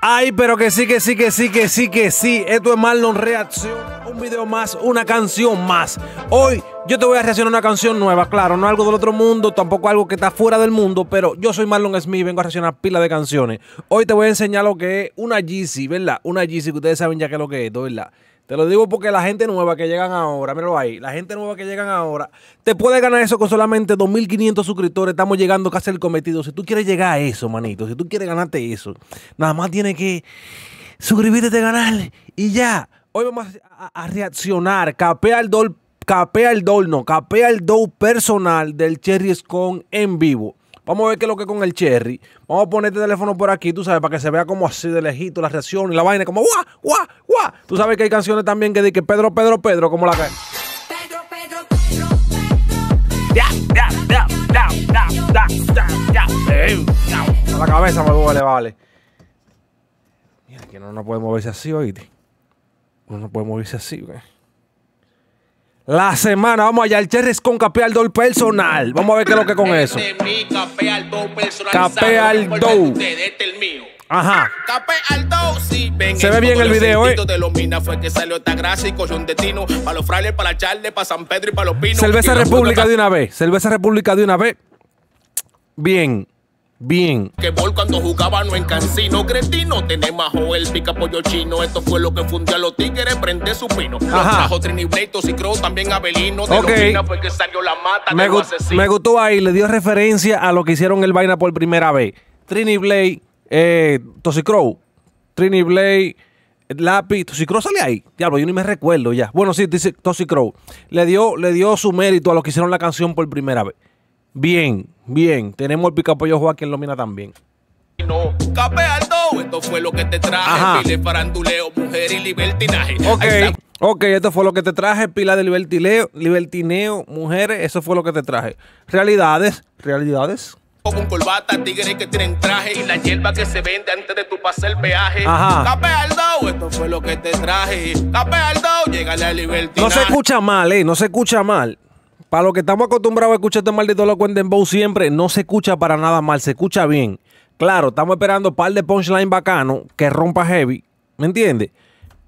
Ay, pero que sí, que sí, que sí, que sí, que sí. Esto es Marlon Reacción. Un video más, una canción más. Hoy yo te voy a reaccionar a una canción nueva, claro, no algo del otro mundo, tampoco algo que está fuera del mundo, pero yo soy Marlon Smith, vengo a reaccionar pila de canciones. Hoy te voy a enseñar lo que es una Yeezy, ¿verdad? Una Yeezy que ustedes saben ya que es lo que es, ¿verdad? Te lo digo porque la gente nueva que llegan ahora, míralo ahí, la gente nueva que llegan ahora, te puede ganar eso con solamente 2.500 suscriptores. Estamos llegando casi al cometido. Si tú quieres llegar a eso, manito, si tú quieres ganarte eso, nada más tienes que suscribirte a este canal y ya. Hoy vamos a, reaccionar, capea el dol, capea el dol, no, capea el dough personal del Cherry Scone en vivo. Vamos a ver qué es lo que con el Cherry. Vamos a poner este teléfono por aquí, tú sabes, para que se vea como así de lejito la reacción y la vaina, como guau, guau, guau. Tú sabes que hay canciones también que dicen Pedro, Pedro, Pedro, como la que. Pedro, Pedro, Pedro, Pedro. Ya, ya, ya, ya, ya, ya, ya, ya. A la cabeza me duele, vale. Mira, que no, no puede moverse así, oíste. Uno no puede moverse así, güey. La semana, vamos allá, el Cherry con capea al personal. Vamos a ver qué es lo que con eso. Capea al dough. Ajá. al dough, sí. Ven Se ve bien el video, eh. De los minas fue que salió esta grasa y cogió un destino. Para los frailes, para la charle, para San Pedro y para los pinos. Cerveza República de una vez. Cerveza República de una vez. Bien. Bien. Que Bol cuando jugaba no en cansino cretino. Tenemos el pica pollo chino. Esto fue lo que fundió a los tigres, prende su pino. trajo Trini y Crow, también Abelino. De okay. fue que salió la mata me, me gustó ahí, le dio referencia a lo que hicieron el vaina por primera vez. Trini Blade, eh, Toxicrow, Trini Blade, Lápiz, Toxicrow sale ahí. Diablo, yo ni me recuerdo ya. Bueno, sí, dice Toxicrow. Le dio, le dio su mérito a lo que hicieron la canción por primera vez. Bien, bien. Tenemos el picapollo Joaquín Lomina también. No, Aldo, esto fue lo que te traje. Pile faranduleo, mujer y libertinaje. Ok, ok, esto fue lo que te traje. Pila de libertileo, libertineo, mujeres, eso fue lo que te traje. Realidades, realidades. Con corbata, tigres que tienen traje y la hierba que se vende antes de tu pasar el peaje. Ajá. Aldo, esto fue lo que te traje. Aldo, llega la libertinaje. No se escucha mal, eh, no se escucha mal. Para lo que estamos acostumbrados a escuchar este maldito loco en Dembow siempre, no se escucha para nada mal, se escucha bien. Claro, estamos esperando un par de punchline bacano que rompa heavy, ¿me entiendes?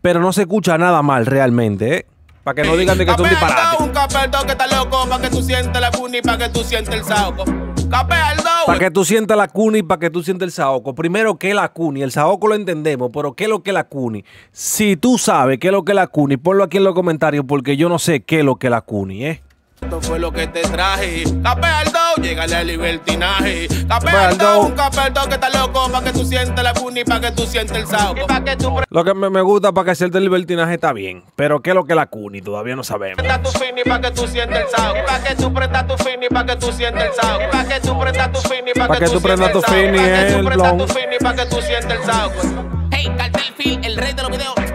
Pero no se escucha nada mal realmente, ¿eh? Para que no digan de que es un disparate. Un que está loco, para que tú sientas la cuni, para que tú sientas el saoco. Para que tú sientas la cuni, para que tú sientas el saoco. Primero, ¿qué es la cuni? El saoco lo entendemos, pero ¿qué es lo que es la cuni? Si tú sabes qué es lo que es la cuni, ponlo aquí en los comentarios porque yo no sé qué es lo que es la cuni, ¿eh? Esto fue lo que te traje. Capeldo, llegale al libertinaje. Capeldo, un capeldo que está loco para que tú sientas la puni, para que tú sientas el saco. Lo que me, gusta para que sientas el libertinaje está bien. Pero ¿qué es lo que es la cuni? Todavía no sabemos. Presta tu fini para que tú sientas el saco. Para que tú prendas tu fini para que tú sientas el saco. Para que tú prendas tu fini para que tú prendas tu fini. Para que tú prendas tu fini para que tú sientas el saco. Hey, Cartel Phil, el rey de los videos.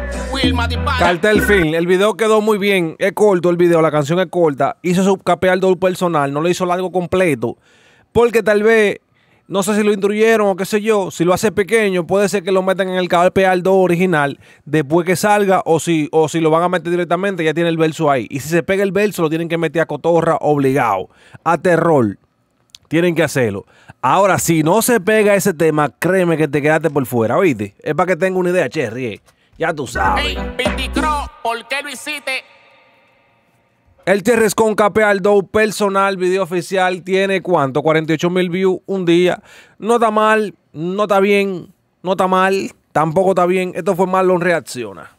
Cartel Film, el video quedó muy bien. Es corto el video, la canción es corta. Hizo su capear doble personal, no lo hizo largo completo. Porque tal vez, no sé si lo instruyeron o qué sé yo, si lo hace pequeño, puede ser que lo metan en el capear do original después que salga, o si, o si lo van a meter directamente, ya tiene el verso ahí. Y si se pega el verso, lo tienen que meter a cotorra obligado, a terror. Tienen que hacerlo. Ahora, si no se pega ese tema, créeme que te quedaste por fuera, ¿oíste? Es para que tenga una idea, Cherry. Ya tú sabes. Hey, ¿por qué lo hiciste? El Terres con Aldo personal, video oficial, tiene cuánto? 48 mil views un día. No está mal, no está bien, no está mal, tampoco está bien. Esto fue Marlon Reacciona.